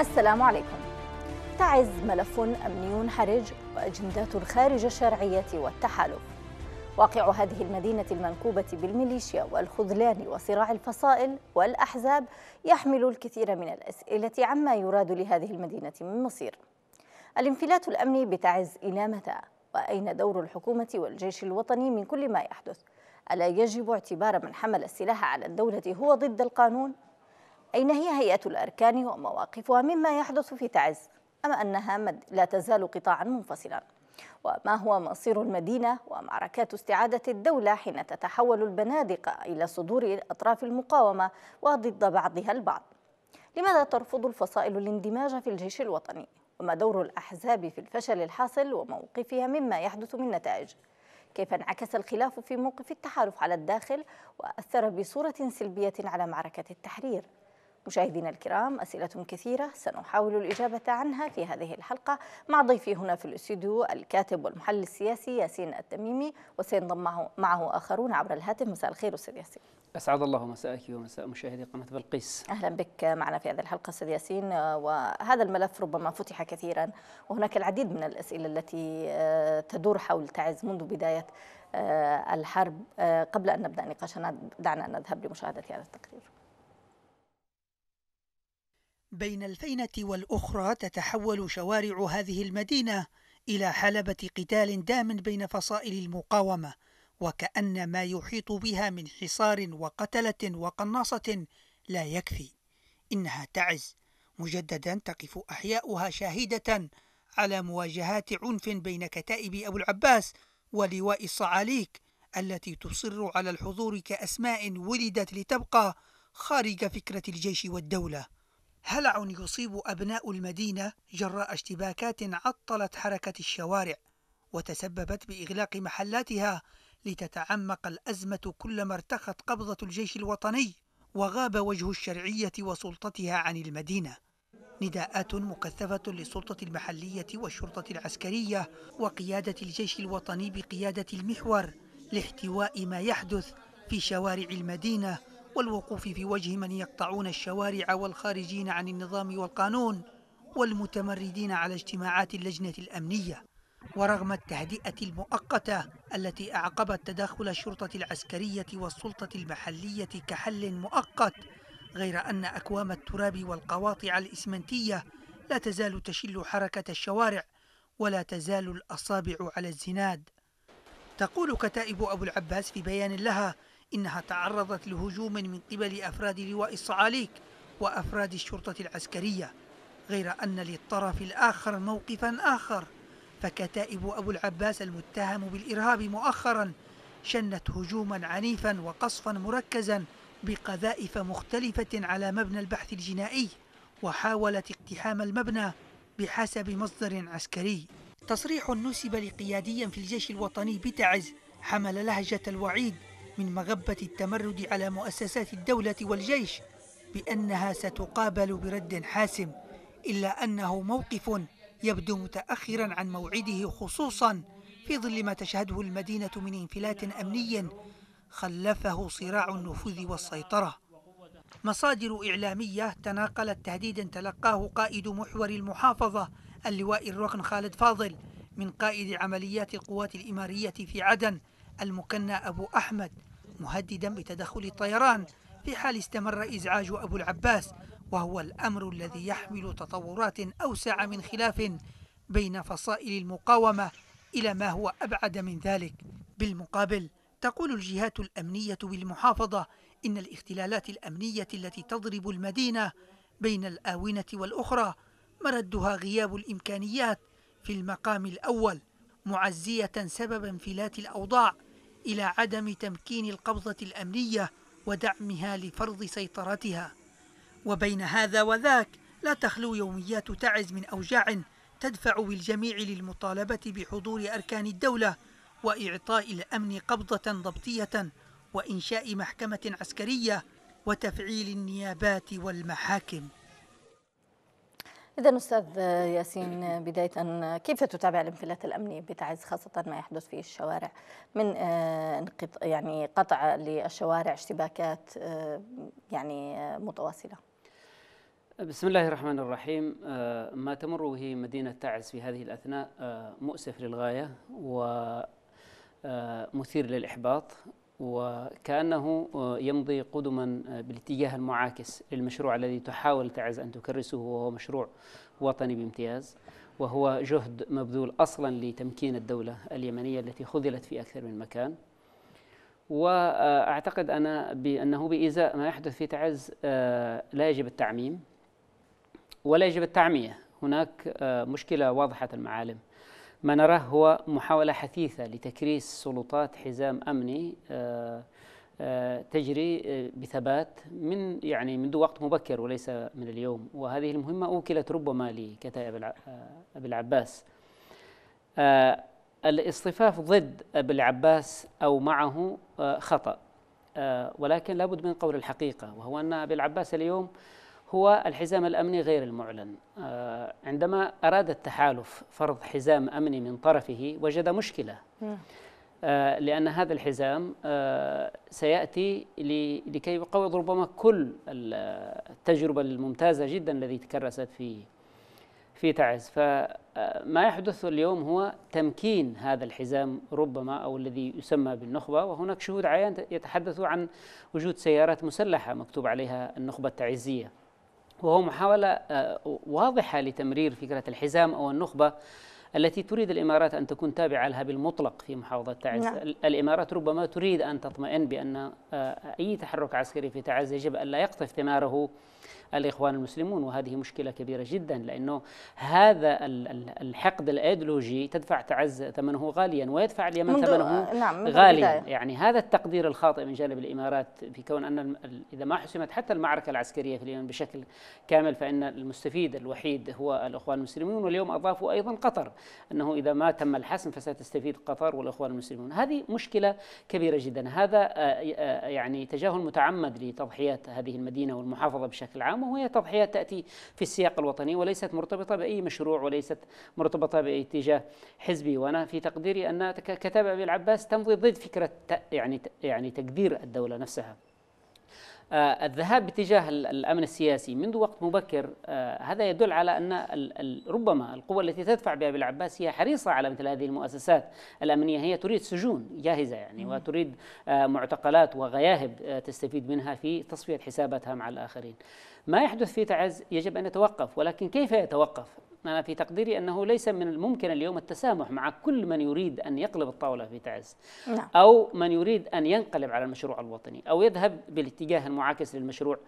السلام عليكم تعز ملف أمني حرج وأجندات خارج الشرعية والتحالف واقع هذه المدينة المنكوبة بالميليشيا والخذلان وصراع الفصائل والأحزاب يحمل الكثير من الأسئلة عما يراد لهذه المدينة من مصير الانفلات الأمني بتعز إلى متى؟ وأين دور الحكومة والجيش الوطني من كل ما يحدث؟ ألا يجب اعتبار من حمل السلاح على الدولة هو ضد القانون؟ أين هي هيئة الأركان ومواقفها مما يحدث في تعز أم أنها لا تزال قطاعا منفصلا. وما هو مصير المدينة ومعركات استعادة الدولة حين تتحول البنادق إلى صدور أطراف المقاومة وضد بعضها البعض؟ لماذا ترفض الفصائل الاندماج في الجيش الوطني؟ وما دور الأحزاب في الفشل الحاصل وموقفها مما يحدث من نتائج؟ كيف انعكس الخلاف في موقف التحالف على الداخل وأثر بصورة سلبية على معركة التحرير؟ مشاهدينا الكرام أسئلة كثيرة سنحاول الإجابة عنها في هذه الحلقة. مع ضيفي هنا في الأستوديو الكاتب والمحلل السياسي ياسين التميمي وسينضم معه, معه آخرون عبر الهاتف. مساء الخير أستاذ ياسين. أسعد الله مساءك ومساء مشاهدي قناة بلقيس. أهلا بك معنا في هذه الحلقة أستاذ ياسين. وهذا الملف ربما فتح كثيرا وهناك العديد من الأسئلة التي تدور حول تعز منذ بداية الحرب قبل أن نبدأ نقاشنا. دعنا نذهب لمشاهدة هذا التقرير. بين الفينة والأخرى تتحول شوارع هذه المدينة إلى حلبة قتال دام بين فصائل المقاومة وكأن ما يحيط بها من حصار وقتلة وقناصة لا يكفي. إنها تعز مجددا تقف أحياؤها شاهدة على مواجهات عنف بين كتائب أبو العباس ولواء الصعاليك التي تصر على الحضور كأسماء ولدت لتبقى خارج فكرة الجيش والدولة. هلع يصيب أبناء المدينة جراء اشتباكات عطلت حركة الشوارع وتسببت بإغلاق محلاتها لتتعمق الأزمة كلما ارتخت قبضة الجيش الوطني وغاب وجه الشرعية وسلطتها عن المدينة؟ نداءات مكثفة للسلطة المحلية والشرطة العسكرية وقيادة الجيش الوطني بقيادة المحور لاحتواء ما يحدث في شوارع المدينة والوقوف في وجه من يقطعون الشوارع والخارجين عن النظام والقانون والمتمردين على اجتماعات اللجنة الأمنية ورغم التهدئة المؤقتة التي أعقبت تدخل الشرطة العسكرية والسلطة المحلية كحل مؤقت غير أن أكوام التراب والقواطع الإسمنتية لا تزال تشل حركة الشوارع ولا تزال الأصابع على الزناد. تقول كتائب أبو العباس في بيان لها إنها تعرضت لهجوم من قبل أفراد لواء الصعاليك وأفراد الشرطة العسكرية غير أن للطرف الآخر موقفا آخر فكتائب أبو العباس المتهم بالإرهاب مؤخرا شنت هجوما عنيفا وقصفا مركزا بقذائف مختلفة على مبنى البحث الجنائي وحاولت اقتحام المبنى بحسب مصدر عسكري. تصريح نسب لقيادي في الجيش الوطني بتعز حمل لهجة الوعيد من مغبة التمرد على مؤسسات الدولة والجيش بأنها ستقابل برد حاسم إلا أنه موقف يبدو متأخرا عن موعده خصوصا في ظل ما تشهده المدينة من انفلات أمني خلفه صراع النفوذ والسيطرة. مصادر إعلامية تناقلت تهديدا تلقاه قائد محور المحافظة اللواء الركن خالد فاضل من قائد عمليات القوات الإمارية في عدن المكنى أبو أحمد. مهددا بتدخل الطيران. في حال استمر إزعاج أبو العباس وهو الأمر الذي يحمل تطورات أوسع من خلاف بين فصائل المقاومة إلى ما هو أبعد من ذلك. بالمقابل تقول الجهات الأمنية بالمحافظة إن الاختلالات الأمنية التي تضرب المدينة بين الآونة والأخرى مردها غياب الإمكانيات في المقام الأول معزية سبب انفلات الأوضاع إلى عدم تمكين القبضة الأمنية ودعمها لفرض سيطرتها. وبين هذا وذاك لا تخلو يوميات تعز من أوجاع تدفع بالجميع للمطالبة بحضور أركان الدولة وإعطاء الأمن قبضة ضبطية وإنشاء محكمة عسكرية وتفعيل النيابات والمحاكم. إذا أستاذ ياسين بداية كيف تتابع الانفلات الأمني بتعز خاصة ما يحدث في الشوارع؟ من يعني قطع للشوارع اشتباكات يعني متواصلة. بسم الله الرحمن الرحيم. آه، ما تمر به مدينة تعز في هذه الأثناء آه، مؤسف للغاية ومثير آه، للإحباط. وكأنه يمضي قدما بالاتجاه المعاكس للمشروع الذي تحاول تعز أن تكرسه وهو مشروع وطني بامتياز وهو جهد مبذول أصلا لتمكين الدولة اليمنية التي خذلت في أكثر من مكان. وأعتقد أنا بأنه بإزاء ما يحدث في تعز لا يجب التعميم ولا يجب التعمية. هناك آه، مشكلة واضحة المعالم. ما نراه هو محاولة حثيثة لتكريس سلطات حزام أمني آه، آه، تجري بثبات من يعني منذ وقت مبكر وليس من اليوم. وهذه المهمة أوكلت ربما لكتائب أبي العباس. الاصطفاف ضد أبي العباس أو معه خطأ. ولكن لابد من قول الحقيقة وهو أن أبي العباس اليوم هو الحزام الأمني غير المعلن. آه، عندما أراد التحالف فرض حزام أمني من طرفه وجد مشكلة. آه، لأن هذا الحزام آه، سيأتي لكي يقوض ربما كل التجربة الممتازة جدا التي تكرست في في تعز. فما يحدث اليوم هو تمكين هذا الحزام ربما أو الذي يسمى بالنخبة. وهناك شهود عيان يتحدثوا عن وجود سيارات مسلحة مكتوب عليها النخبة التعزية. وهو محاولة آه، واضحة لتمرير فكرة الحزام أو النخبة التي تريد الإمارات أن تكون تابعة لها بالمطلق في محافظة تعز نعم. الإمارات ربما تريد أن تطمئن بأن آه، أي تحرك عسكري في تعز يجب أن لا يقطف ثماره الإخوان المسلمون وهذه مشكلة كبيرة جدا لأنه هذا الحقد الأيديولوجي تدفع تعز ثمنه غاليا ويدفع اليمن ثمنه نعم غاليا. يعني هذا التقدير الخاطئ من جانب الإمارات في كون أن إذا ما حسمت حتى المعركة العسكرية في اليمن بشكل كامل فإن المستفيد الوحيد هو الإخوان المسلمون واليوم أضافوا أيضا قطر أنه إذا ما تم الحسم فستستفيد قطر والإخوان المسلمون. هذه مشكلة كبيرة جدا. هذا آه، آه، يعني تجاهل متعمد لتضحيات هذه المدينة والمحافظة بشكل عام وهي تضحيات تأتي في السياق الوطني وليست مرتبطة بأي مشروع وليست مرتبطة بأي اتجاه حزبي. وأنا في تقديري أن كتاب أبي العباس تمضي ضد فكرة يعني يعني تقدير الدولة نفسها. الذهاب باتجاه الأمن السياسي منذ وقت مبكر آه هذا يدل على أن ربما القوه التي تدفع بها العباس هي حريصة على مثل هذه المؤسسات الأمنية هي تريد سجون جاهزة يعني وتريد آه معتقلات وغياهب آه، تستفيد منها في تصفية حساباتها مع الآخرين. ما يحدث في تعز يجب أن يتوقف ولكن كيف يتوقف؟ أنا في تقديري أنه ليس من الممكن اليوم التسامح مع كل من يريد أن يقلب الطاولة في تعز نعم. أو من يريد أن ينقلب على المشروع الوطني أو يذهب بالاتجاه المعاكس للمشروع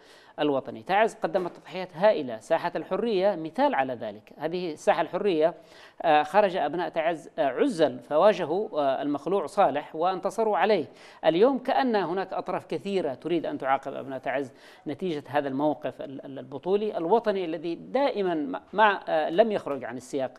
الوطني. تعز قدمت تضحيات هائلة. ساحة الحرية مثال على ذلك. هذه الساحة الحرية آه، خرج أبناء تعز آه، عزل. فواجهوا آه، المخلوع صالح وانتصروا عليه. اليوم كأن هناك أطراف كثيرة تريد أن تعاقب أبناء تعز نتيجة هذا الموقف البطولي. الوطني الذي دائما ما لم يخرج عن السياق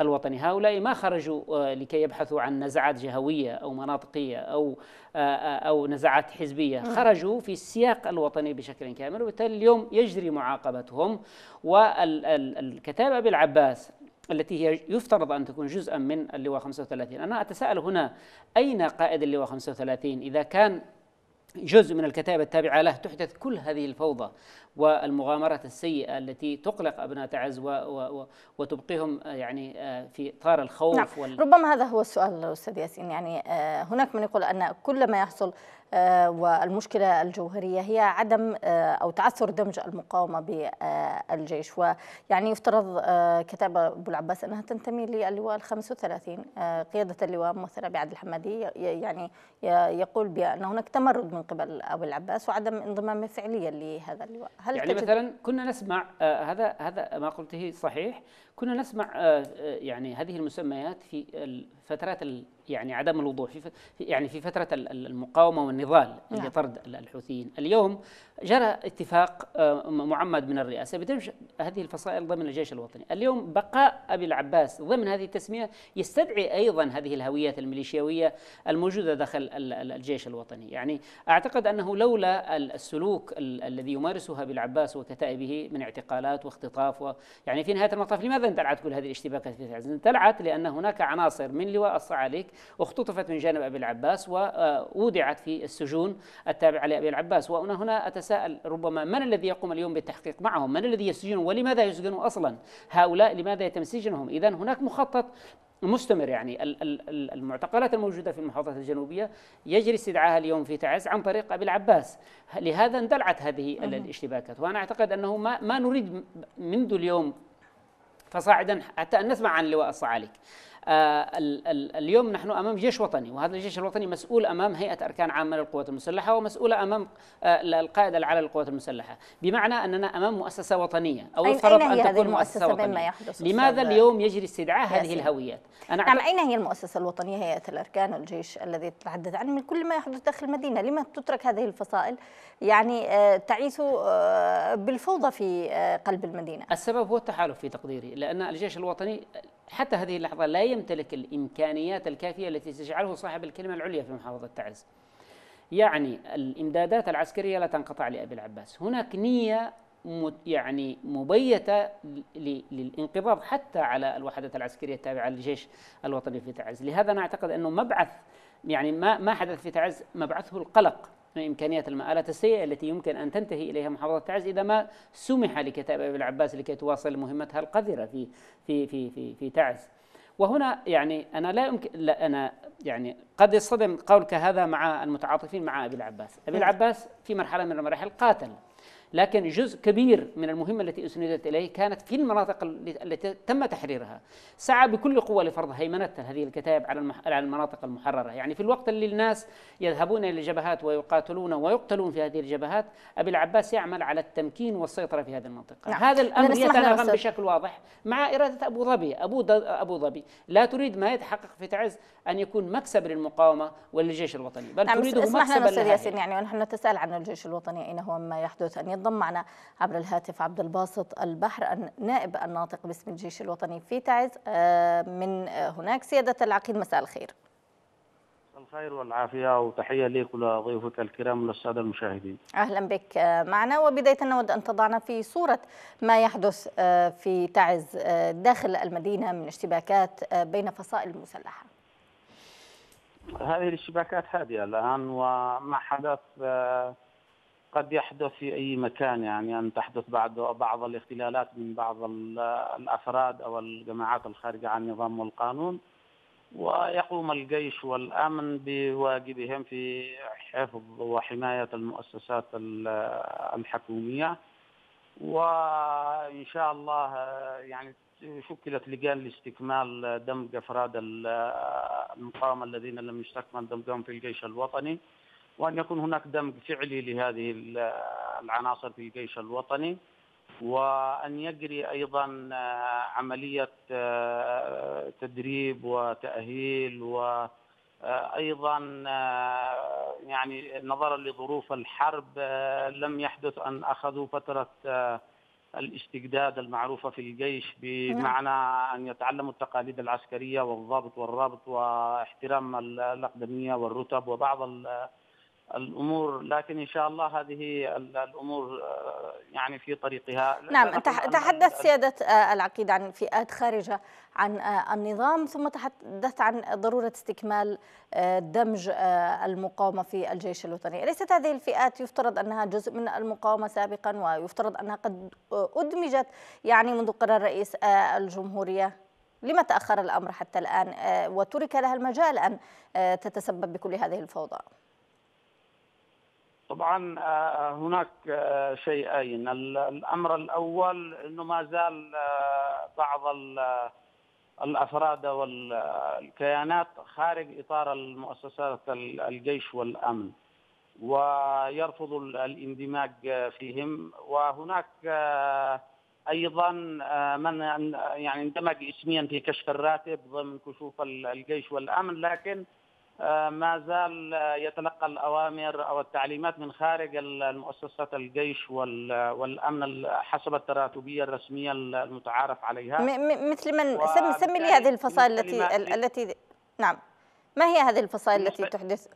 الوطني. هؤلاء ما خرجوا آه، لكي يبحثوا عن نزعات جهوية أو مناطقية أو آه، آه، أو نزعات حزبية. خرجوا في السياق الوطني بشكل كامل وبالتالي اليوم يجري معاقبتهم. والكتابة بالعباس التي هي يفترض أن تكون جزءا من اللواء 35 أنا أتساءل هنا أين قائد اللواء 35 إذا كان جزء من الكتائب التابعة له تحدث كل هذه الفوضى والمغامرات السيئة التي تقلق أبناء تعز و و وتبقيهم يعني آه، في طار الخوف نعم. وال... ربما هذا هو السؤال أستاذ ياسين يعني آه، هناك من يقول أن كل ما يحصل آه، والمشكلة الجوهرية هي عدم أو تعثر دمج المقاومة بالجيش. ويعني يفترض كتاب أبو العباس أنها تنتمي للواء ال 35 قيادة اللواء ممثلة بعد الحمادي يعني يقول بأن هناك تمرد من قبل أبو العباس وعدم انضمام فعليا لهذا اللواء هل يعني مثلا كنا نسمع آه هذا هذا ما قلته صحيح كنا نسمع آه, آه، يعني هذه المسميات في فترات يعني عدم الوضوح في يعني في فترة المقاومة والنضال نعم. لطرد الحوثيين اليوم جرى اتفاق آه، معمد من الرئاسة بدمج هذه الفصائل ضمن الجيش الوطني اليوم بقاء أبي العباس ضمن هذه التسمية يستدعي أيضا هذه الهويات الميليشياوية الموجودة داخل الجيش الوطني يعني أعتقد أنه لولا السلوك الذي يمارسه أبي العباس وكتائبه من اعتقالات واختطاف يعني في نهاية المطاف لماذا اندلعت كل هذه الاشتباكات في تعز؟ اندلعت لأن هناك عناصر من لواء الصعاليك اختطفت من جانب أبي العباس وودعت في السجون التابعة لأبي العباس. وأنا هنا أتساءل ربما من الذي يقوم اليوم بالتحقيق معهم؟ من الذي يسجنهم ولماذا يسجنوا أصلا؟ هؤلاء لماذا يتم سجنهم؟ إذا هناك مخطط مستمر. يعني المعتقلات الموجودة في المحافظات الجنوبية يجري استدعاها اليوم في تعز عن طريق أبي العباس. لهذا اندلعت هذه الاشتباكات. وأنا أعتقد أنه ما, ما نريد منذ اليوم فصاعدا حتى أن نسمع عن لواء الصعاليك آه، اليوم نحن أمام جيش وطني وهذا الجيش الوطني مسؤول أمام هيئة أركان عامة للقوات المسلحة ومسؤول أمام آه، القائد العلى للقوات المسلحة. بمعنى أننا أمام مؤسسة وطنية أو يفترض أن تكون مؤسسة وطنية. لماذا اليوم يجري استدعاء هذه الهويات أنا نعم أين هي المؤسسة الوطنية هيئة الأركان الجيش الذي تتحدث عنه من كل ما يحدث داخل المدينة؟ لما تترك هذه الفصائل؟ يعني آه، تعيث بالفوضى في قلب المدينة. السبب هو التحالف في تقديري لأن الجيش الوطني حتى هذه اللحظة لا يمتلك الإمكانيات الكافية التي تجعله صاحب الكلمة العليا في محافظة تعز. يعني الإمدادات العسكرية لا تنقطع لأبي العباس. هناك نية يعني مبيتة للانقباض حتى على الوحدات العسكرية التابعة للجيش الوطني في تعز. لهذا أنا أعتقد أنه مبعث يعني ما ما حدث في تعز مبعثه القلق. من إمكانيات المآلات السيئة التي يمكن أن تنتهي إليها محافظة تعز إذا ما سمح لكتاب أبي العباس لكي تواصل مهمتها القذرة في في في في في تعز. وهنا يعني أنا لا يمكن لا أنا يعني قد يصطدم قولك هذا مع المتعاطفين مع أبي العباس. أبي العباس في مرحلة من المراحل قاتل. لكن جزء كبير من المهمة التي أسندت إليه كانت في المناطق التي تم تحريرها. سعى بكل قوة لفرض هيمنة هذه الكتائب على على المناطق المحررة. يعني في الوقت اللي الناس يذهبون إلى الجبهات ويقاتلون ويقتلون في هذه الجبهات أبي العباس يعمل على التمكين والسيطرة في هذه المنطقة. نعم. هذا الأمر يتناغم بشكل واضح مع إرادة أبو ظبي. أبو, أبو ظبي لا تريد ما يتحقق في تعز أن يكون مكسب للمقاومة وللجيش الوطني بل نعم تريده مكسبا لنا ياسين. يعني ونحن نتساءل عن الجيش الوطني أين هو ما يحدث أن ينضم معنا عبر الهاتف عبد الباسط البحر نائب الناطق باسم الجيش الوطني في تعز. آه، من هناك سيادة العقيد مساء الخير. الخير والعافية وتحية لك ولضيوفك الكرام وللسادة المشاهدين. أهلا بك آه، معنا. وبداية نود أن تضعنا في صورة ما يحدث آه، في تعز داخل المدينة من اشتباكات بين فصائل مسلحة. هذه الاشتباكات هادئة الآن وما حدث قد يحدث في أي مكان يعني أن تحدث بعد بعض الاختلالات من بعض الأفراد أو الجماعات الخارجة عن النظام والقانون ويقوم الجيش والأمن بواجبهم في حفظ وحماية المؤسسات الحكومية. وإن شاء الله يعني شكلت لجان لاستكمال دمج أفراد المقاومة الذين لم يستكمل دمجهم في الجيش الوطني. وأن يكون هناك دمج فعلي لهذه العناصر في الجيش الوطني وأن يجري أيضا آه، عملية آه، تدريب وتأهيل وأيضا آه، يعني نظرا لظروف الحرب لم يحدث أن أخذوا فترة الاستجداد المعروفة في الجيش بمعنى أن يتعلموا التقاليد العسكرية والضابط والرابط واحترام الأقدمية والرتب وبعض الأمور لكن إن شاء الله هذه الأمور آه، يعني في طريقها. نعم تحدث سيادة آه، العقيد عن فئات خارجة عن آه، النظام ثم تحدثت عن ضرورة استكمال دمج المقاومة في الجيش الوطني. أليست هذه الفئات يفترض أنها جزء من المقاومة سابقا ويفترض أنها قد أدمجت يعني منذ قرار رئيس الجمهورية؟ لما تأخر الأمر حتى الآن؟ وترك لها المجال أن تتسبب بكل هذه الفوضى؟ طبعا آه، هناك آه، شيئين. الأمر الأول إنه ما زال آه، بعض الأفراد والكيانات خارج إطار المؤسسات الجيش والأمن ويرفض الاندماج فيهم. وهناك أيضا من يعني اندمج اسميا في كشف الراتب ضمن كشوف الجيش والأمن لكن آه، ما زال يتلقى الأوامر أو التعليمات من خارج المؤسسات الجيش والأمن حسب التراتبية الرسمية المتعارف عليها. مثل من سمي سمي لي هذه الفصائل التي التي نعم. ما هي هذه الفصائل التي تحدث؟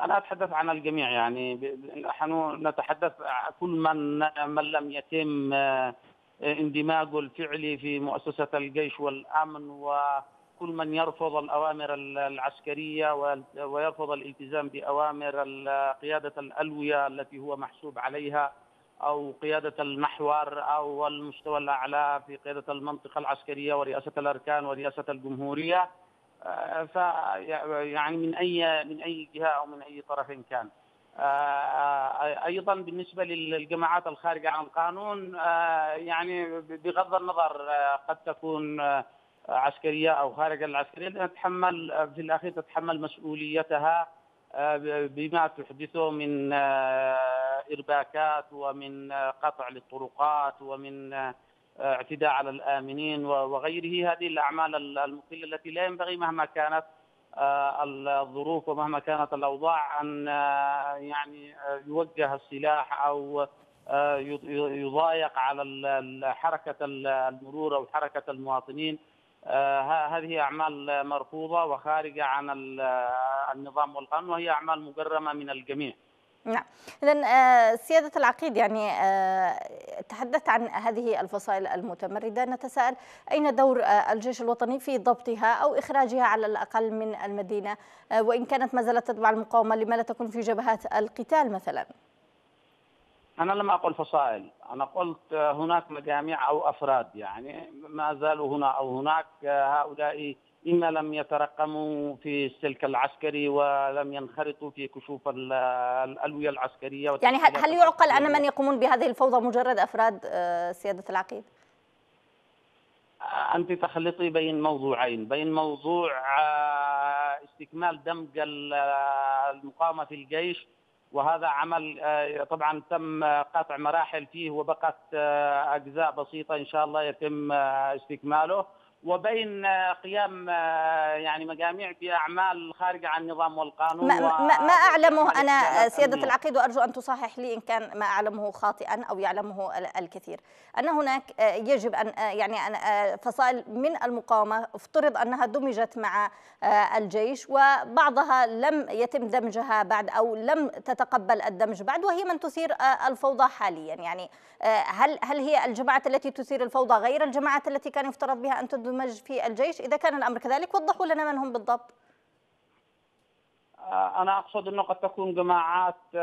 أنا أتحدث عن الجميع يعني. نحن نتحدث كل من من لم يتم آه، اندماجه الفعلي في مؤسسة الجيش والأمن و كل من يرفض الأوامر العسكرية ويرفض الالتزام بأوامر قيادة الألوية التي هو محسوب عليها أو قيادة المحور أو المستوى الأعلى في قيادة المنطقة العسكرية ورئاسة الأركان ورئاسة الجمهورية. ف يعني من أي من أي جهة أو من أي طرف كان. أيضا بالنسبة للجماعات الخارجة عن القانون يعني بغض النظر قد تكون عسكرية أو خارج العسكرية تتحمل في الأخير تتحمل مسؤوليتها بما تحدثه من إرباكات ومن قطع للطرقات ومن اعتداء على الآمنين وغيره. هذه الأعمال المقلة التي لا ينبغي مهما كانت الظروف ومهما كانت الأوضاع أن يعني يوجه السلاح أو يضايق على حركة المرور أو حركة المواطنين. هذه أعمال مرفوضة وخارجة عن النظام والقانون وهي أعمال مجرمة من الجميع. نعم. إذا سيادة العقيد يعني تحدثت عن هذه الفصائل المتمردة. نتساءل أين دور الجيش الوطني في ضبطها أو إخراجها على الأقل من المدينة؟ وإن كانت ما زالت تتبع المقاومة لما لا تكون في جبهات القتال مثلا؟ أنا لم أقل فصائل. أنا قلت هناك مجاميع أو أفراد يعني ما زالوا هنا أو هناك هؤلاء إما لم يترقموا في السلك العسكري ولم ينخرطوا في كشوف الألوية العسكرية يعني هل يعقل أن من يقومون بهذه الفوضى مجرد أفراد سيادة العقيد؟ أنت تخلطي بين موضوعين. بين موضوع استكمال دمج المقاومة في الجيش وهذا عمل طبعا تم قطع مراحل فيه وبقت أجزاء بسيطة إن شاء الله يتم استكماله. وبين قيام يعني مجاميع باعمال خارجة عن النظام والقانون ما, ما, ما أعلمه أنا سيادة العقيد وأرجو أن تصحح لي إن كان ما أعلمه خاطئا أو يعلمه الكثير. أن هناك يجب أن يعني أن فصائل من المقاومة افترض أنها دمجت مع الجيش وبعضها لم يتم دمجها بعد أو لم تتقبل الدمج بعد وهي من تثير الفوضى حاليا. يعني هل هل هي الجماعات التي تثير الفوضى غير الجماعات التي كان يفترض بها أن تدمج في الجيش. إذا كان الأمر كذلك وضحوا لنا من هم بالضبط. أنا أقصد أنه قد تكون جماعات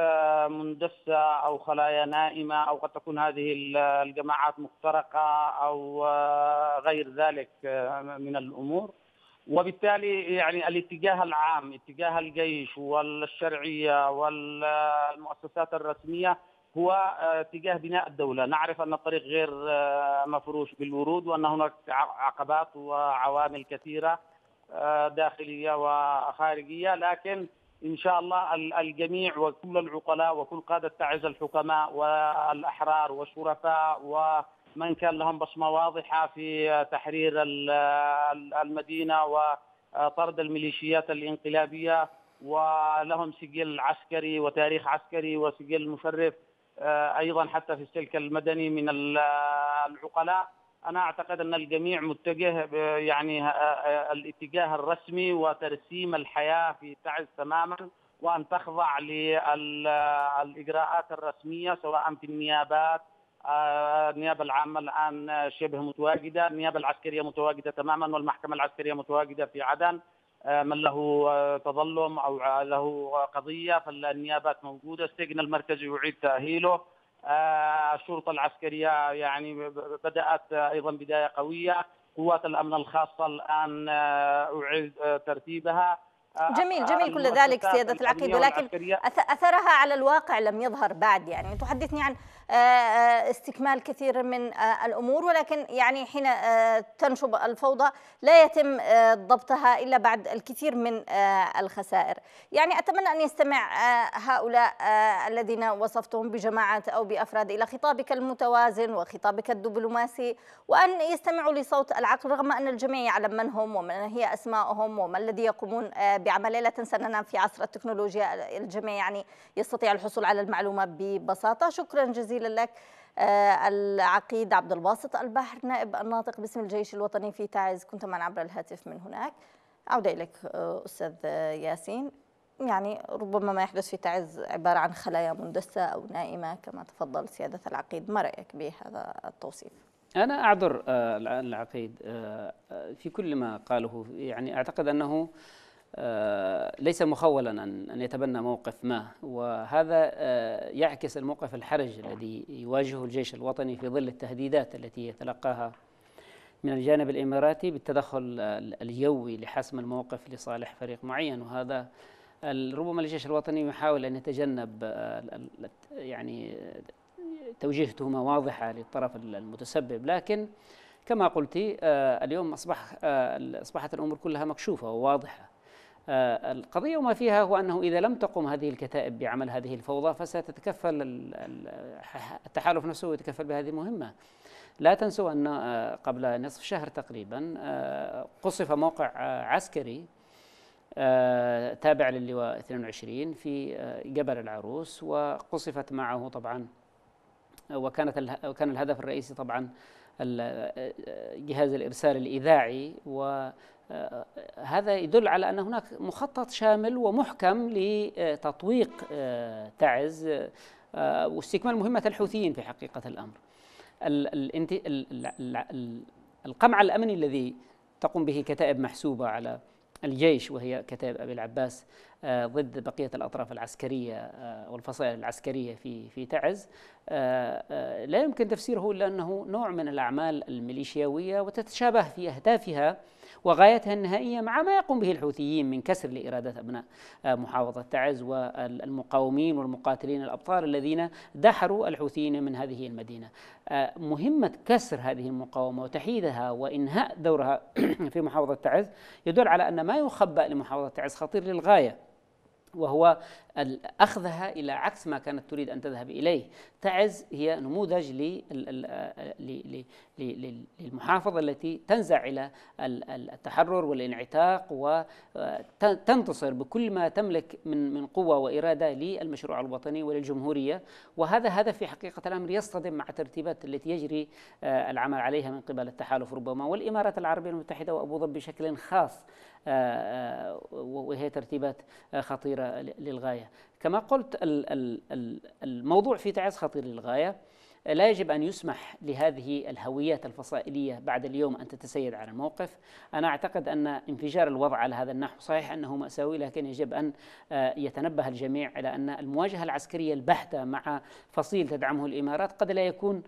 مندسة أو خلايا نائمة أو قد تكون هذه الجماعات مخترقة أو غير ذلك من الأمور. وبالتالي يعني الاتجاه العام اتجاه الجيش والشرعية والمؤسسات الرسمية هو اتجاه بناء الدولة. نعرف أن الطريق غير مفروش بالورود وأن هناك عقبات وعوامل كثيرة داخلية وخارجية. لكن إن شاء الله الجميع وكل العقلاء وكل قادة تعز الحكماء والأحرار والشرفاء ومن كان لهم بصمة واضحة في تحرير المدينة وطرد الميليشيات الانقلابية ولهم سجل عسكري وتاريخ عسكري وسجل مشرف أيضا حتى في السلك المدني من العقلاء. أنا أعتقد أن الجميع متجه يعني الاتجاه الرسمي وترسيم الحياة في تعز تماما وأن تخضع للاجراءات الرسمية سواء في النيابات النيابة العامة الآن شبه متواجدة، النيابة العسكرية متواجدة تماما والمحكمة العسكرية متواجدة في عدن، من له تظلم أو له قضية فالنيابات موجودة، السجن المركزي يعيد تأهيله، الشرطة العسكرية يعني بدأت أيضا بداية قوية، قوات الأمن الخاصة الآن أعيد ترتيبها. جميل جميل كل ذلك سيادة العقيد ولكن أثرها على الواقع لم يظهر بعد يعني تحدثني عن استكمال كثير من الأمور ولكن يعني حين تنشب الفوضى لا يتم ضبطها إلا بعد الكثير من الخسائر. يعني أتمنى أن يستمع هؤلاء الذين وصفتهم بجماعات أو بأفراد إلى خطابك المتوازن وخطابك الدبلوماسي وأن يستمعوا لصوت العقل رغم أن الجميع يعلم من هم ومن هي اسماءهم وما الذي يقومون بعمله لا تنسى اننا في عصر التكنولوجيا الجميع يعني يستطيع الحصول على المعلومة ببساطة. شكرا جزيلا لك العقيد عبد الباسط البحر نائب الناطق باسم الجيش الوطني في تعز. كنت معنا عبر الهاتف من هناك. عودة إليك أستاذ ياسين. يعني ربما ما يحدث في تعز عبارة عن خلايا مندسة أو نائمة كما تفضل سيادة العقيد. ما رأيك بهذا التوصيف؟ أنا أعذر العقيد في كل ما قاله. يعني أعتقد أنه ليس مخولا أن يتبنى موقف ما. وهذا يعكس الموقف الحرج الذي يواجهه الجيش الوطني في ظل التهديدات التي يتلقاها من الجانب الإماراتي بالتدخل اليوي لحسم الموقف لصالح فريق معين. وهذا ربما الجيش الوطني يحاول أن يتجنب يعني توجيه تهمه واضحه للطرف المتسبب. لكن كما قلت اليوم أصبح أصبحت الأمور كلها مكشوفة وواضحة. القضية وما فيها هو أنه إذا لم تقم هذه الكتائب بعمل هذه الفوضى فستتكفل التحالف نفسه يتكفل بهذه المهمة. لا تنسوا أن آه، قبل نصف شهر تقريبا آه، قصف موقع آه، عسكري تابع للواء 22 في جبل العروس وقصفت معه طبعا وكانت وكان الهدف الرئيسي طبعا جهاز الإرسال الإذاعي وهذا يدل على أن هناك مخطط شامل ومحكم لتطويق تعز واستكمال مهمة الحوثيين في حقيقة الأمر. القمع الأمني الذي تقوم به كتائب محسوبة على الجيش وهي كتائب أبي العباس آه، ضد بقية الأطراف العسكرية آه، والفصائل العسكرية في في تعز آه، لا يمكن تفسيره إلا أنه نوع من الأعمال الميليشياوية وتتشابه في أهدافها وغايتها النهائية مع ما يقوم به الحوثيين من كسر لإرادة أبناء آه، محافظة تعز والمقاومين والمقاتلين الأبطال الذين دحروا الحوثيين من هذه المدينة. آه، مهمة كسر هذه المقاومة وتحييدها وإنهاء دورها في محافظة تعز يدل على أن ما يخبأ لمحافظة تعز خطير للغاية. وهو أخذها إلى عكس ما كانت تريد أن تذهب إليه. تعز هي نموذج للمحافظة التي تنزع إلى التحرر والانعتاق وتنتصر بكل ما تملك من من قوة وإرادة للمشروع الوطني وللجمهورية. وهذا هدف في حقيقة الأمر يصطدم مع الترتيبات التي يجري آه، العمل عليها من قبل التحالف ربما والإمارات العربية المتحدة وأبو ظبي بشكل خاص. وهي ترتيبات خطيرة للغاية. كما قلت الموضوع في تعز خطير للغاية. لا يجب أن يسمح لهذه الهويات الفصائلية بعد اليوم أن تتسيد على الموقف. أنا أعتقد أن انفجار الوضع على هذا النحو صحيح أنه مأساوي لكن يجب أن آه، يتنبه الجميع إلى أن المواجهة العسكرية البحتة مع فصيل تدعمه الإمارات قد لا يكون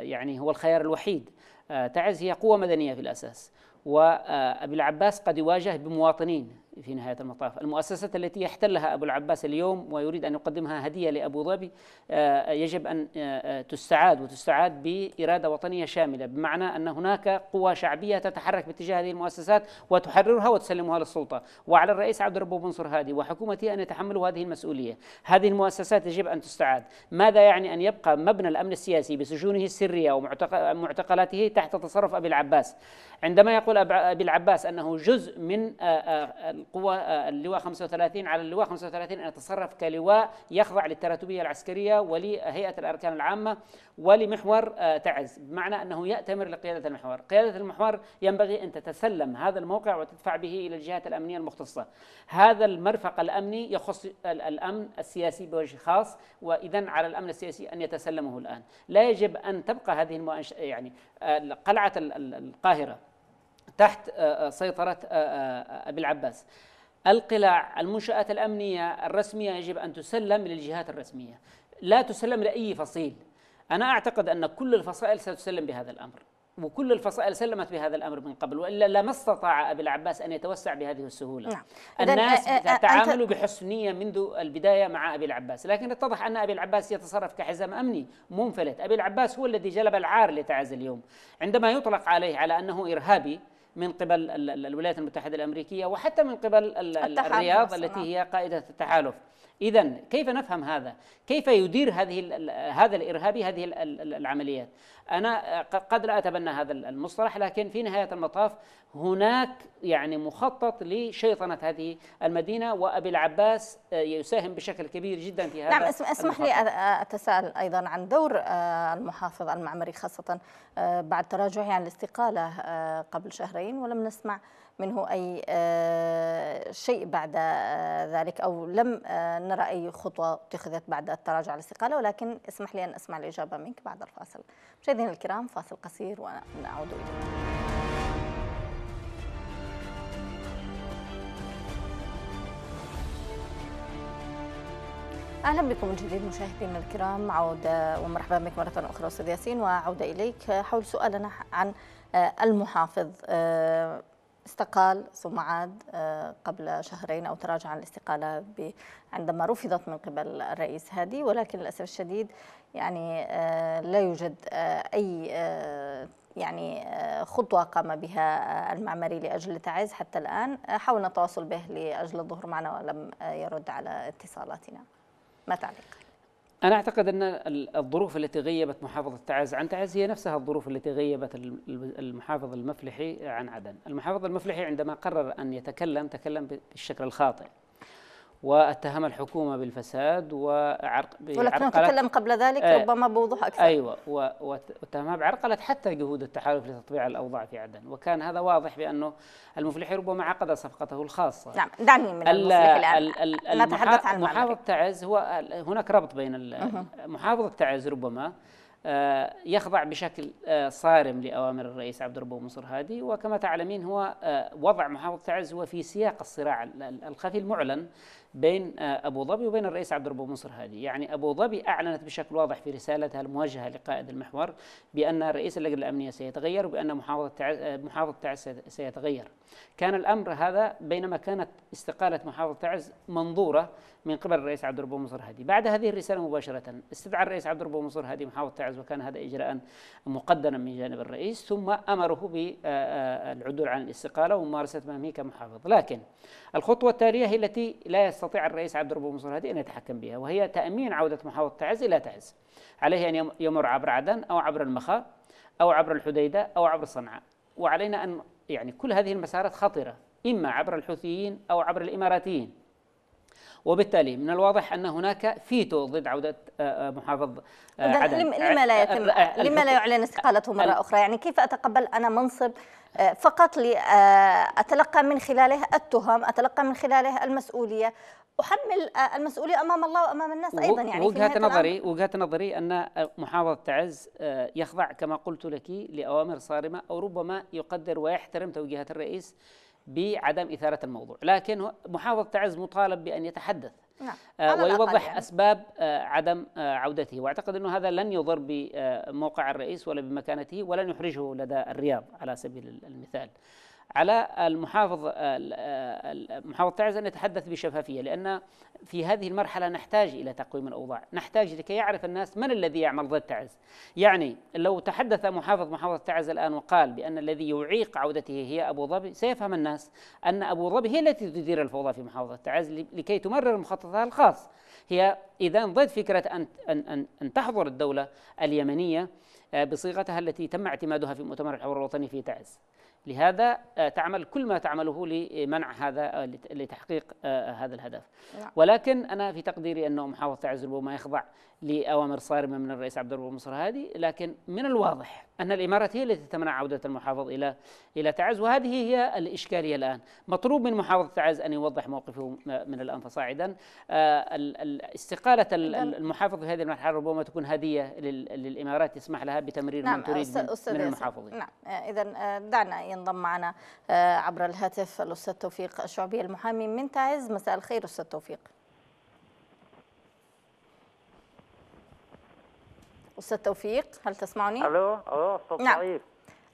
يعني هو الخيار الوحيد. تعز هي قوة مدنية في الأساس. وأبي العباس قد يواجه بمواطنين. في نهاية المطاف. المؤسسات التي يحتلها أبو العباس اليوم ويريد أن يقدمها هدية لأبو ظبي آه، يجب أن آه، تستعاد وتستعاد بإرادة وطنية شاملة بمعنى أن هناك قوى شعبية تتحرك باتجاه هذه المؤسسات وتحررها وتسلمها للسلطة. وعلى الرئيس عبد الرب منصور هادي وحكومته أن يتحملوا هذه المسؤولية. هذه المؤسسات يجب أن تستعاد. ماذا يعني أن يبقى مبنى الأمن السياسي بسجونه السرية ومعتقلاته تحت تصرف أبي العباس؟ عندما يقول أبي العباس أنه جزء من آه، القوة آه، اللواء 35 على اللواء 35 أن يتصرف كلواء يخضع للتراتبية العسكرية ولهيئة الأركان العامة ولمحور آه، تعز بمعنى أنه يأتمر لقيادة المحور. قيادة المحور ينبغي أن تتسلم هذا الموقع وتدفع به إلى الجهات الأمنية المختصة. هذا المرفق الأمني يخص الأمن السياسي بوجه خاص وإذا على الأمن السياسي أن يتسلمه الآن. لا يجب أن تبقى هذه المؤنش يعني آه، قلعة القاهرة. تحت آه، آه، سيطرة آه، أبي العباس. القلاع المنشآت الأمنية الرسمية يجب أن تسلم للجهات الرسمية. لا تسلم لأي فصيل. أنا أعتقد أن كل الفصائل ستسلم بهذا الأمر وكل الفصائل سلمت بهذا الأمر من قبل وإلا لما استطاع أبي العباس أن يتوسع بهذه السهولة. نعم. الناس تعاملوا بحسن نيه منذ البداية مع أبي العباس، لكن اتضح أن أبي العباس يتصرف كحزام أمني منفلت، أبي العباس هو الذي جلب العار لتعز اليوم، عندما يطلق عليه على أنه إرهابي من قبل الولايات المتحدة الأمريكية وحتى من قبل الرياض التي هي قائدة التحالف. إذا كيف نفهم هذا؟ كيف يدير هذه هذا الإرهابي هذه العمليات؟ أنا قد لا أتبنى هذا المصطلح لكن في نهاية المطاف هناك يعني مخطط لشيطنة هذه المدينة وأبي العباس يساهم بشكل كبير جدا في هذا نعم اسمح لي أتساءل أيضا عن دور آه، المحافظ المعمري خاصة آه، بعد تراجعه عن الاستقالة آه، قبل شهرين ولم نسمع منه أي شيء بعد ذلك أو لم نرى أي خطوة اتخذت بعد التراجع على الاستقالة ولكن اسمح لي أن أسمع الإجابة منك بعد الفاصل. مشاهدينا الكرام فاصل قصير ونعود إليكم أهلا بكم من جديد مشاهدينا الكرام عودة ومرحبا بك مرة أخرى أستاذ ياسين وعوده إليك حول سؤالنا عن المحافظ استقال ثم عاد قبل شهرين أو تراجع عن الاستقالة عندما رفضت من قبل الرئيس هادي ولكن للأسف الشديد يعني لا يوجد أي يعني خطوة قام بها المعمري لأجل تعز حتى الآن حاولنا التواصل به لأجل الظهور معنا ولم يرد على اتصالاتنا ما تعليق؟ أنا أعتقد أن الظروف التي غيبت محافظة تعز عن تعز هي نفسها الظروف التي غيبت المحافظ المفلحي عن عدن. المحافظ المفلحي عندما قرر أن يتكلم تكلم بالشكل الخاطئ. واتهم الحكومة بالفساد وعرق ولكنه تكلم قبل ذلك آه ربما بوضوح أكثر. أيوه واتهمها بعرقلة حتى جهود التحالف لتطبيع الأوضاع في عدن. وكان هذا واضح بأنه المفلحي ربما عقد صفقته الخاصة. نعم دعني من المفلح الآن نتحدث عن محافظ تعز هو هناك ربط بين محافظ تعز ربما آه، يخضع بشكل آه، صارم لأوامر الرئيس عبد الرب منصور هادي. وكما تعلمين هو وضع محافظة تعز هو في سياق الصراع الخفي المعلن بين أبو ظبي وبين الرئيس عبد الرب منصور هادي. يعني أبو ظبي أعلنت بشكل واضح في رسالتها الموجهة لقائد المحور بأن رئيس اللجنة الأمنية سيتغير وبأن محافظة تعز, محافظة تعز سيتغير. كان الأمر هذا بينما كانت استقالة محافظة تعز منظورة من قبل الرئيس عبد الرب منصور هادي. بعد هذه الرسالة مباشرة استدعى الرئيس عبد الرب منصور هادي محافظة تعز وكان هذا إجراء مقدما من جانب الرئيس ثم أمره بالعدول عن الاستقالة وممارسة مهامه كمحافظ. لكن الخطوة التالية هي التي لا يستطيع الرئيس عبد الرب منصور هادي أن يتحكم بها وهي تأمين عودة محافظة تعز إلى تعز. عليه أن يمر عبر عدن أو عبر المخا أو عبر الحديدة أو عبر صنعاء. وعلينا أن يعني كل هذه المسارات خطرة إما عبر الحوثيين أو عبر الإماراتيين. وبالتالي من الواضح أن هناك فيتو ضد عودة آه، آه، محافظ آه، عدن. لما لا يتم لما لا يعلن استقالته مرة أخرى يعني كيف أتقبل أنا منصب فقط لاتلقى من خلاله التهم أتلقى من خلاله المسؤولية أحمل المسؤولية أمام الله وأمام الناس أيضا يعني وجهه نظري وجهه نظري أن محافظ تعز يخضع كما قلت لك لأوامر صارمة أو ربما يقدر ويحترم توجيهات الرئيس بعدم إثارة الموضوع لكن محافظ تعز مطالب بأن يتحدث نعم. آه ويوضح يعني. أسباب آه عدم آه عودته وأعتقد أنه هذا لن يضر بموقع الرئيس ولا بمكانته ولن يحرجه لدى الرياض على سبيل المثال على المحافظ محافظ تعز أن يتحدث بشفافية لأن في هذه المرحلة نحتاج إلى تقويم الأوضاع نحتاج لكي يعرف الناس من الذي يعمل ضد تعز يعني لو تحدث محافظ محافظة تعز الآن وقال بأن الذي يعيق عودته هي أبو ظبي سيفهم الناس أن أبو ظبي هي التي تدير الفوضى في محافظة تعز لكي تمرر مخططها الخاص. هي إذا ضد فكرة أن, أن, أن تحضر الدولة اليمنية آه، بصيغتها التي تم اعتمادها في مؤتمر الحوار الوطني في تعز. لهذا آه، تعمل كل ما تعمله لمنع هذا آه، لتحقيق آه، هذا الهدف. نعم. ولكن أنا في تقديري أنه محافظ تعز ربما يخضع لأوامر صارمة من الرئيس عبد الرب منصور هادي لكن من الواضح أن الإمارات هي التي تمنع عودة المحافظ إلى إلى تعز وهذه هي الإشكالية الآن. مطلوب من محافظ تعز أن يوضح موقفه من الان فصاعدا استقالة المحافظ في هذه المرحلة ربما تكون هدية للإمارات يسمح لها بتمرير نعم من تريد من المحافظين. نعم اذا دعنا ينضم معنا آه، عبر الهاتف الأستاذ توفيق الشعبي المحامي. من تعز مساء الخير أستاذ توفيق. أستاذ توفيق هل تسمعني؟ ألو ألو الصوت نعم. ضعيف.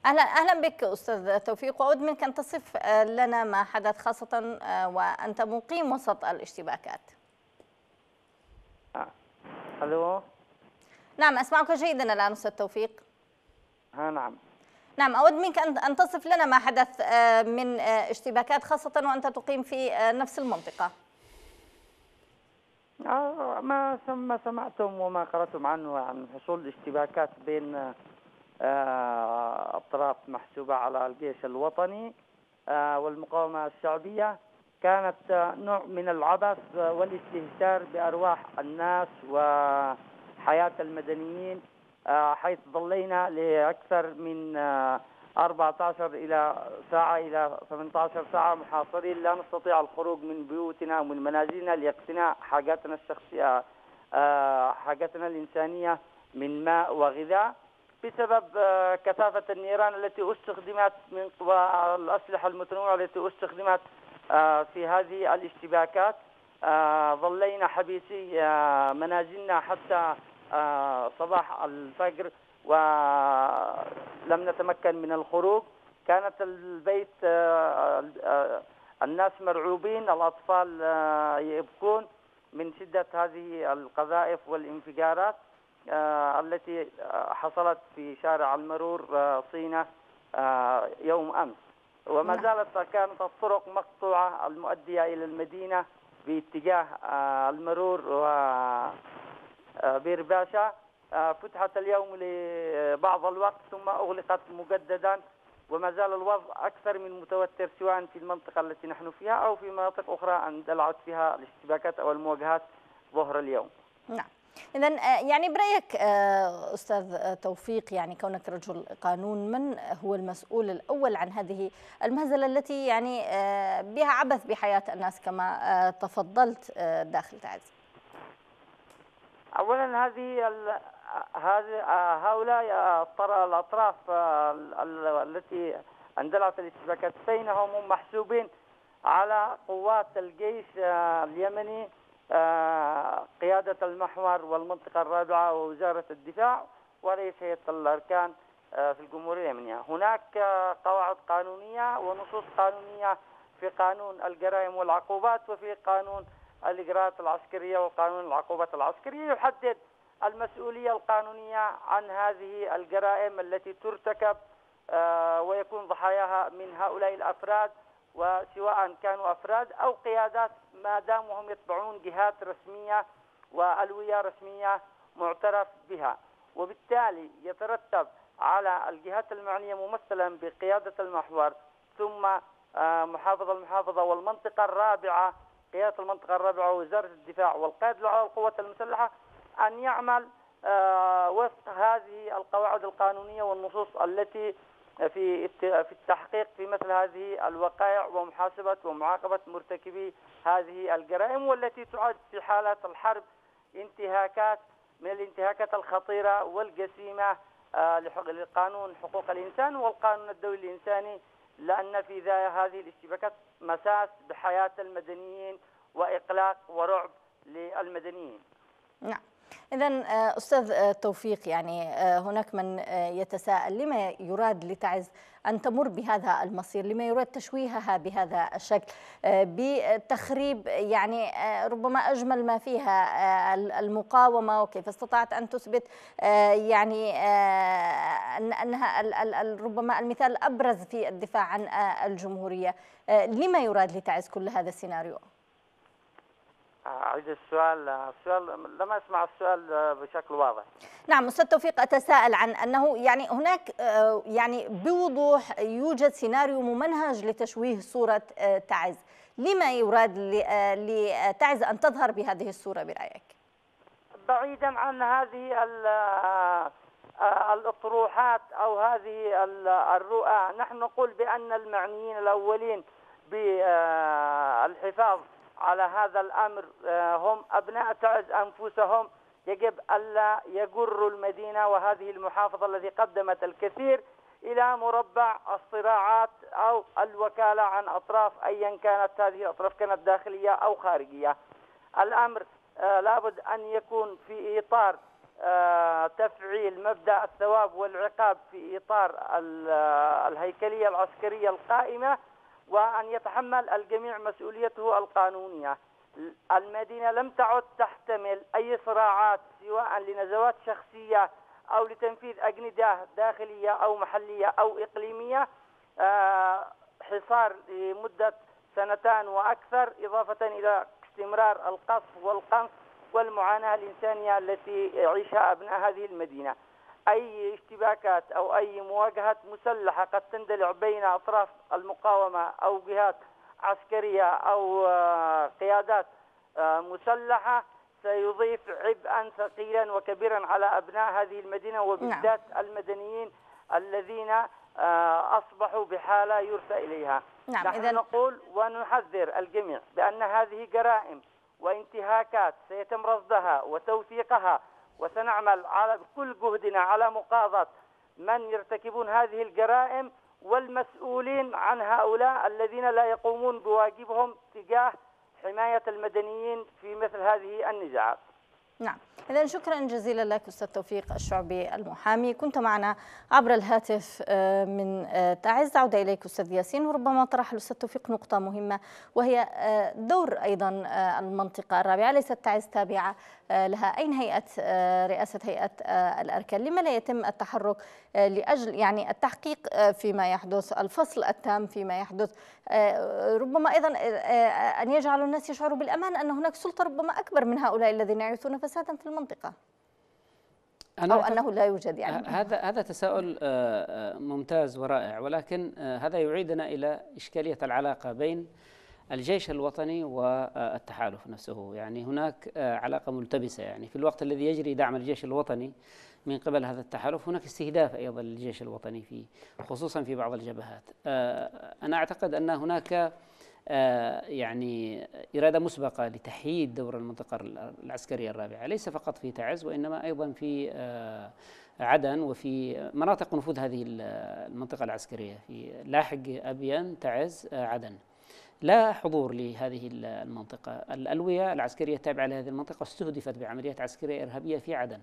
أهلا أهلا بك أستاذ توفيق. وأود منك أن تصف آه، لنا ما حدث خاصة آه، وأنت مقيم وسط الاشتباكات. ألو. نعم أسمعك جيدا الآن أستاذ توفيق. ها نعم. نعم أود منك أن تصف لنا ما حدث آه، من آه، اشتباكات خاصة وأنت تقيم في آه، نفس المنطقة. ما ما سمعتم وما قرأتم عنه عن حصول اشتباكات بين أطراف محسوبة على الجيش الوطني والمقاومة الشعبية. كانت نوع من العبث والاستهتار بأرواح الناس وحياة المدنيين. حيث ظلينا لأكثر من 14 إلى ساعة إلى 18 ساعة محاصرين. لا نستطيع الخروج من بيوتنا ومن منازلنا لاقتناء حاجاتنا الشخصية آه، حاجاتنا الإنسانية من ماء وغذاء. بسبب آه، كثافة النيران التي استخدمت من والأسلحة المتنوعة التي استخدمت آه، في هذه الاشتباكات ظلينا حبيسي منازلنا حتى صباح الفجر ولم نتمكن من الخروج كانت البيت الناس مرعوبين الأطفال يبكون من شدة هذه القذائف والانفجارات آه، التي آه، حصلت في شارع المرور آه، صينة يوم أمس وما نعم. زالت كانت الطرق مقطوعة المؤدية إلى المدينة باتجاه المرور وبيرباشا فتحت اليوم لبعض الوقت ثم أغلقت مجددا وما زال الوضع أكثر من متوتر سواء في المنطقة التي نحن فيها أو في مناطق أخرى اندلعت فيها الاشتباكات أو المواجهات ظهر اليوم. نعم. إذا آه، يعني برأيك آه، أستاذ توفيق يعني كونك رجل قانون من هو المسؤول الأول عن هذه المهزلة التي يعني آه، بها عبث بحياة الناس كما تفضلت داخل تعز؟ أولا هذه هذه هؤلاء الأطراف التي اندلعت الاشتباكات بينهم هم محسوبين على قوات الجيش اليمني قيادة المحور والمنطقة الرابعة ووزارة الدفاع وليس هيئة الأركان في الجمهورية اليمنية هناك قواعد قانونية ونصوص قانونية في قانون الجرائم والعقوبات وفي قانون الإجراءات العسكرية وقانون العقوبات العسكرية يحدد المسؤولية القانونية عن هذه الجرائم التي ترتكب آه، ويكون ضحاياها من هؤلاء الأفراد وسواء كانوا أفراد أو قيادات ما داموا هم يتبعون جهات رسمية وألوية رسمية معترف بها. وبالتالي يترتب على الجهات المعنية ممثلا بقيادة المحور ثم آه، محافظة المحافظة والمنطقة الرابعة قيادة المنطقة الرابعة ووزارة الدفاع والقائد العام القوات المسلحة أن يعمل آه، وفق هذه القواعد القانونية والنصوص التي في في التحقيق في مثل هذه الوقائع ومحاسبة ومعاقبة مرتكبي هذه الجرائم والتي تعد في حالات الحرب انتهاكات من الانتهاكات الخطيرة والجسيمة آه، لقانون حقوق الإنسان والقانون الدولي الإنساني لأن في هذه الاشتباكات مساس بحياة المدنيين وإقلاق ورعب للمدنيين. نعم. إذا آه، أستاذ آه، توفيق يعني آه، هناك من يتساءل لما يراد لتعز أن تمر بهذا المصير لما يراد تشويهها بهذا الشكل بتخريب يعني ربما أجمل ما فيها المقاومة وكيف استطاعت أن تثبت يعني أنها ربما المثال الأبرز في الدفاع عن الجمهورية لما يراد لتعز كل هذا السيناريو؟ أعيد السؤال السؤال لم أسمع السؤال بشكل واضح نعم أستاذ توفيق أتساءل عن أنه يعني هناك آه، يعني بوضوح يوجد سيناريو ممنهج لتشويه صورة آه، تعز لما يراد لتعز أن تظهر بهذه الصورة برأيك؟ بعيدا عن هذه آه، الأطروحات أو هذه الرؤى نحن نقول بأن المعنيين الأولين بالحفاظ على هذا الأمر آه، هم أبناء تعز أنفسهم. يجب ألا يجروا المدينة وهذه المحافظة التي قدمت الكثير إلى مربع الصراعات أو الوكالة عن أطراف أيا كانت هذه الأطراف كانت داخلية أو خارجية. الأمر آه، لابد أن يكون في إطار آه، تفعيل مبدأ الثواب والعقاب في إطار الهيكلية العسكرية القائمة. وأن يتحمل الجميع مسؤوليته القانونية. المدينة لم تعد تحتمل أي صراعات سواء لنزوات شخصية أو لتنفيذ أجندة داخلية أو محلية أو إقليمية. آه، حصار لمدة سنتان وأكثر إضافة إلى استمرار القصف والقنص والمعاناة الإنسانية التي يعيشها أبناء هذه المدينة. أي اشتباكات أو أي مواجهات مسلحة قد تندلع بين أطراف المقاومة أو جهات عسكرية أو آه، قيادات آه، مسلحة سيضيف عبئا ثقيلا وكبيرا على أبناء هذه المدينة وبالذات نعم. المدنيين الذين أصبحوا بحالة يرثى إليها نعم نحن إذن نقول ونحذر الجميع بأن هذه جرائم وانتهاكات سيتم رصدها وتوثيقها وسنعمل على كل جهدنا على مقاضاة من يرتكبون هذه الجرائم والمسؤولين عن هؤلاء الذين لا يقومون بواجبهم تجاه حماية المدنيين في مثل هذه النزاعات. نعم. إذا شكرا جزيلا لك أستاذ توفيق الشعبي المحامي. كنت معنا عبر الهاتف آه، من آه، تعز عودة إليك أستاذ ياسين. وربما طرح الأستاذ توفيق نقطة مهمة وهي آه، دور أيضا المنطقة الرابعة. ليست تعز تابعة لها أين هيئة رئاسة هيئة الأركان؟ لما لا يتم التحرك لأجل يعني التحقيق فيما يحدث الفصل التام فيما يحدث ربما أيضا أن يجعل الناس يشعروا بالأمان أن هناك سلطة ربما أكبر من هؤلاء الذين يعيثون فسادا في المنطقة. أنا أو أنه لا يوجد يعني. هذا هذا تساؤل آه، آه، ممتاز ورائع ولكن آه، هذا يعيدنا إلى إشكالية العلاقة بين الجيش الوطني والتحالف نفسه. يعني هناك علاقة ملتبسة. يعني في الوقت الذي يجري دعم الجيش الوطني من قبل هذا التحالف هناك استهداف أيضا للجيش الوطني في خصوصا في بعض الجبهات. أنا أعتقد أن هناك آه، يعني إرادة مسبقة لتحييد دور المنطقة العسكرية الرابعة. ليس فقط في تعز وإنما أيضا في آه، عدن وفي مناطق نفوذ هذه المنطقة العسكرية. في لاحق أبيان تعز آه، عدن. لا حضور لهذه المنطقة. الألوية العسكرية التابعة لهذه المنطقة استهدفت بعمليات عسكرية إرهابية في عدن.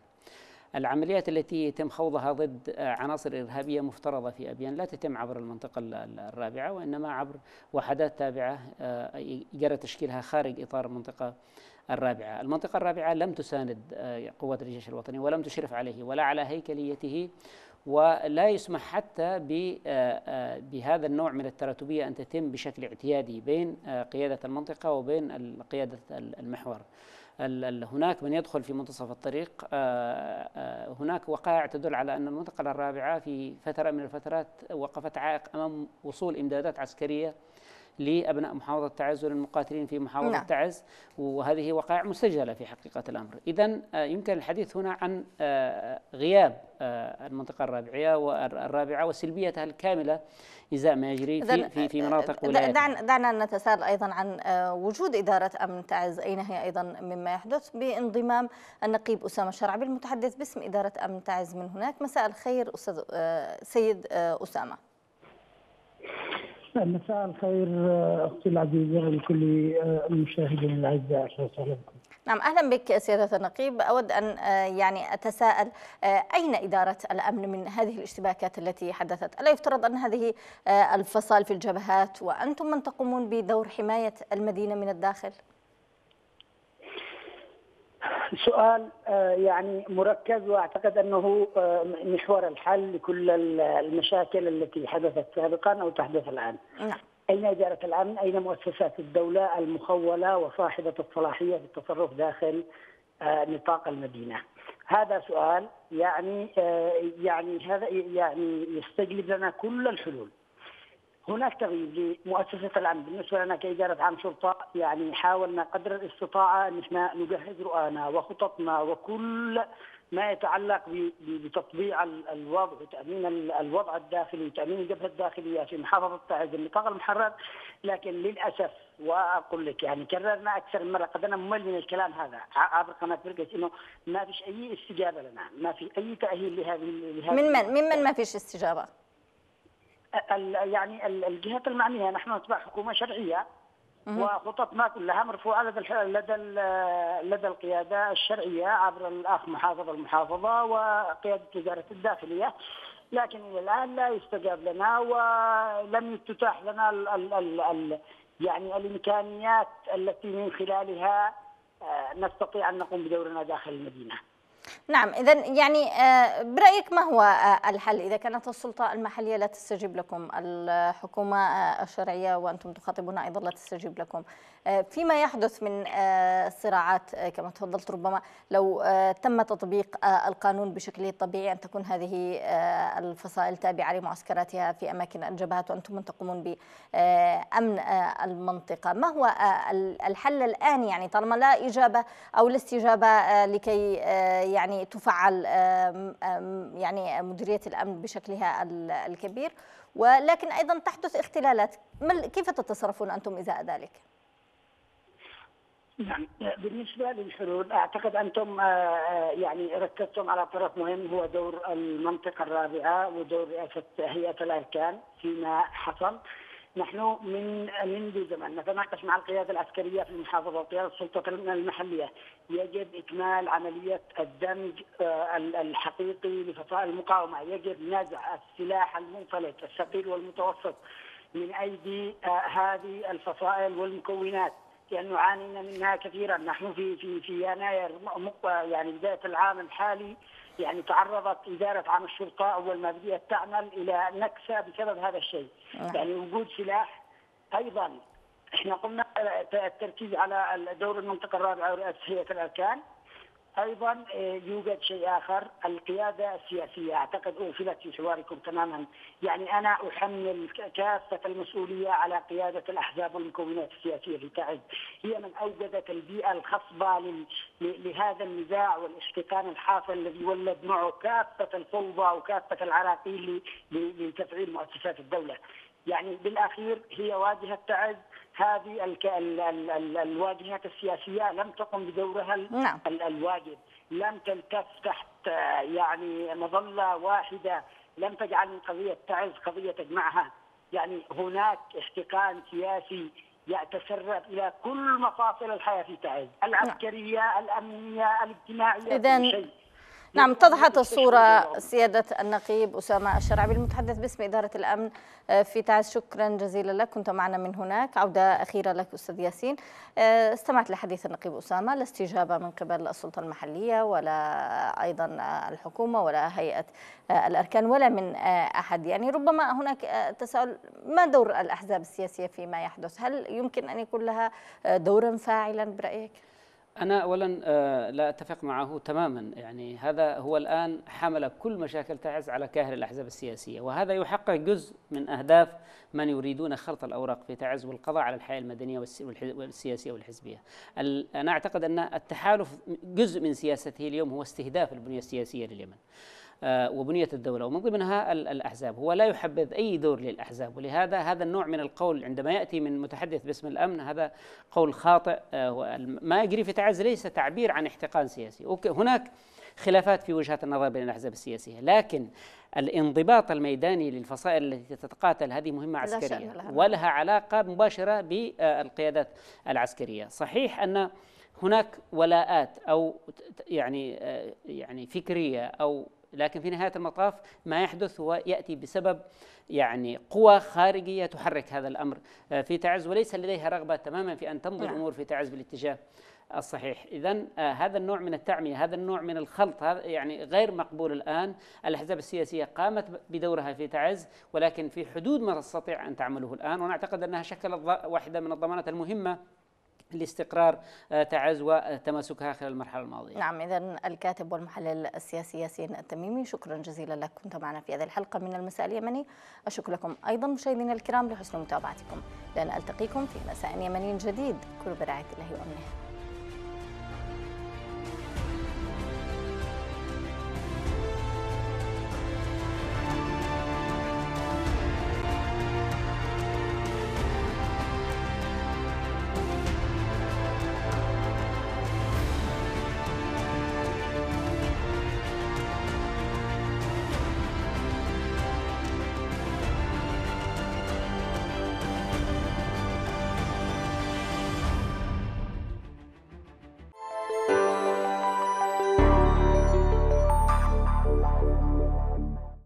العمليات التي يتم خوضها ضد عناصر إرهابية مفترضة في أبيان لا تتم عبر المنطقة الرابعة وإنما عبر وحدات تابعة آه، يجرى تشكيلها خارج إطار المنطقة الرابعة. المنطقة الرابعة لم تساند آه، قوات الجيش الوطني ولم تشرف عليه ولا على هيكليته ولا يسمح حتى آه، بهذا النوع من التراتبية أن تتم بشكل اعتيادي بين قيادة المنطقة وبين قيادة المحور. هناك من يدخل في منتصف الطريق آه، آه، هناك وقائع تدل على أن المنطقة الرابعة في فترة من الفترات وقفت عائق أمام وصول إمدادات عسكرية لأبناء محافظة تعز وللمقاتلين في محافظة نعم. تعز وهذه وقائع مسجلة في حقيقة الأمر، اذا آه، يمكن الحديث هنا عن غياب المنطقة الرابعة والرابعه وسلبيتها الكامله إزاء ما يجري في في, في مناطق ولايات. دعنا دعنا نتساءل أيضا عن آه، وجود إدارة أمن تعز. أين هي أيضا مما يحدث؟ بانضمام النقيب أسامة الشرعبي المتحدث باسم إدارة أمن تعز من هناك. مساء الخير أستاذ آه، سيد آه، أسامة. مساء الخير أختي العزيزة ولكل المشاهدين الأعزاء أهلا وسهلا بكم. نعم أهلا بك سيادة النقيب. أود أن آه، يعني أتساءل آه، أين إدارة الأمن من هذه الاشتباكات التي حدثت؟ ألا يفترض أن هذه آه، الفصال في الجبهات وأنتم من تقومون بدور حماية المدينة من الداخل؟ سؤال يعني مركز وأعتقد أنه محور الحل لكل المشاكل التي حدثت سابقا أو تحدث الآن. نعم. أين إدارة الأمن؟ أين مؤسسات الدولة المخولة وصاحبة الصلاحية في التصرف داخل آه، نطاق المدينة؟ هذا سؤال يعني آه، يعني هذا يعني يستجلب لنا كل الحلول. هناك تغيير لمؤسسة الأمن. بالنسبة لنا كإدارة عام شرطة يعني حاولنا قدر الاستطاعة أن إحنا نجهز رؤانا وخططنا وكل ما يتعلق بتطبيع الوضع وتأمين الوضع الداخلي وتأمين الجبهة الداخلية في محافظة تعز النطاق المحرر. لكن للأسف وأقول لك يعني كررنا أكثر من مرة قد أنا ممل من الكلام هذا. عبر قناة برقس إنه ما فيش أي استجابة لنا ما في أي تأهيل لهذه من من ممن ما فيش استجابة؟ يعني الجهات المعنية نحن نتبع حكومة شرعية وخططنا كلها مرفوعة لدى لدى لدى القيادة الشرعية عبر الأخ محافظ المحافظه وقيادة وزارة الداخلية لكن إلى الآن لا يستجاب لنا ولم تتاح لنا ال ال ال ال يعني الإمكانيات التي من خلالها آه، نستطيع أن نقوم بدورنا داخل المدينة. نعم إذا يعني آه، برأيك ما هو آه، الحل؟ إذا كانت السلطة المحلية لا تستجيب لكم الحكومة آه، الشرعية وأنتم تخاطبون أيضا لا تستجيب لكم فيما يحدث من صراعات كما تفضلت ربما لو تم تطبيق القانون بشكله الطبيعي أن تكون هذه الفصائل تابعة لمعسكراتها في أماكن الجبهات وأنتم من تقومون بأمن المنطقة. ما هو الحل الآن؟ يعني طالما لا إجابة أو الاستجابة لكي يعني تفعل يعني مديرية الأمن بشكلها الكبير. ولكن أيضا تحدث اختلالات. كيف تتصرفون أنتم إزاء ذلك؟ نعم. بالنسبة للحلول أعتقد أنتم يعني ركزتم على طرف مهم هو دور المنطقة الرابعة ودور رئاسة هيئة الأركان فيما حصل. نحن من منذ زمن نتناقش مع القيادة العسكرية في المحافظه وقياده السلطة المحلية. يجب إكمال عملية الدمج آه، الحقيقي لفصائل المقاومة، يجب نزع السلاح المنفلت الثقيل والمتوسط من أيدي آه، هذه الفصائل والمكونات. لأن نعاني منها كثيرا، نحن في في في يناير يعني بداية العام الحالي يعني تعرضت إدارة عام الشرطة أول ما بدأت تعمل إلى نكسة بسبب هذا الشيء. آه. يعني وجود سلاح أيضا إحنا قمنا التركيز على دور المنطقة الرابعة ورئاسة هيئة الأركان. أيضا آه، يوجد شيء آخر القيادة السياسية. أعتقد أوفلت في حواركم تماما. يعني أنا أحمل كافة المسؤولية على قيادة الأحزاب والمكونات السياسية في تعز هي من أوجدت البيئة الخصبة لهذا النزاع والاحتقان الحاصل الذي ولد معه كافة الفوضى وكافة العراقيل لتفعيل مؤسسات الدولة. يعني بالأخير هي واجهة تعز هذه الواجهات السياسية لم تقم بدورها نعم. الواجب لم تلتف تحت يعني مظلة واحدة لم تجعل من قضية تعز قضية تجمعها يعني هناك احتقان سياسي يتسرب إلى كل مفاصل الحياة في تعز العسكرية نعم. الأمنية الاجتماعية اذا نعم اتضحت الصورة سيادة النقيب أسامة الشرعبي المتحدث باسم إدارة الأمن آه، في تعز. شكرا جزيلا لك كنت معنا من هناك. عودة أخيرة لك أستاذ ياسين. آه، استمعت لحديث النقيب أسامة لا استجابة من قبل السلطة المحلية ولا أيضا الحكومة ولا هيئة آه، الأركان ولا من أحد. يعني ربما هناك تساؤل ما دور الأحزاب السياسية فيما يحدث؟ هل يمكن أن يكون لها دورا فاعلا برأيك؟ أنا أولا آه، لا أتفق معه تماما. يعني هذا هو الآن حمل كل مشاكل تعز على كاهل الأحزاب السياسية. وهذا يحقق جزء من أهداف من يريدون خلط الأوراق في تعز والقضاء على الحياة المدنية والسياسية والحزبية. أنا أعتقد أن التحالف جزء من سياسته اليوم هو استهداف البنية السياسية لليمن. وبنية الدولة. ومن ضمنها الأحزاب. هو لا يحبذ أي دور للأحزاب. ولهذا هذا النوع من القول عندما يأتي من متحدث باسم الأمن هذا قول خاطئ آه، ما يجري في تعز ليس تعبير عن احتقان سياسي. هناك خلافات في وجهات النظر بين الأحزاب السياسية. لكن الانضباط الميداني للفصائل التي تتقاتل هذه مهمة عسكرية. ولها علاقة مباشرة بالقيادات العسكرية. صحيح أن هناك ولاءات أو يعني آه، يعني فكرية أو لكن في نهاية المطاف ما يحدث هو يأتي بسبب يعني قوى خارجية تحرك هذا الأمر. آه، في تعز وليس لديها رغبة تماما في أن تمضي نعم. الأمور في تعز بالاتجاه الصحيح. اذا آه، هذا النوع من التعمية هذا النوع من الخلط هذا يعني غير مقبول الآن. الأحزاب السياسية قامت بدورها في تعز ولكن في حدود ما تستطيع أن تعمله الآن. ونعتقد أنها شكلت واحدة من الضمانات المهمة لاستقرار آه، تعز وتماسكها خلال المرحلة الماضية. نعم اذا الكاتب والمحلل السياسي ياسين التميمي شكرا جزيلا لك كنت معنا في هذه الحلقة من المساء اليمني أشكر لكم أيضا مشاهدينا الكرام لحسن متابعتكم لن ألتقيكم في مساء يمني جديد كل برعاية الله وأمنه.